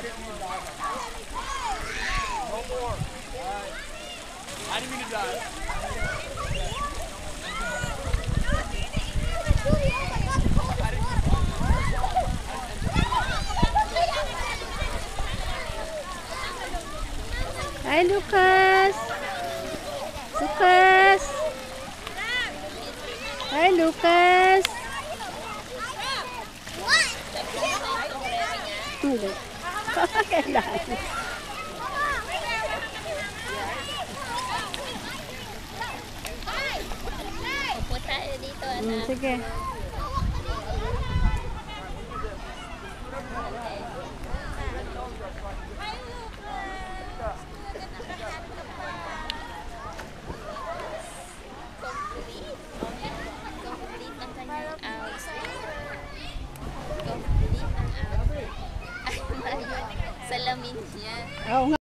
I didn't mean to Hi, Lucas. Lucas. Hi, Lucas. Too late. Mm, sige. 哎呀我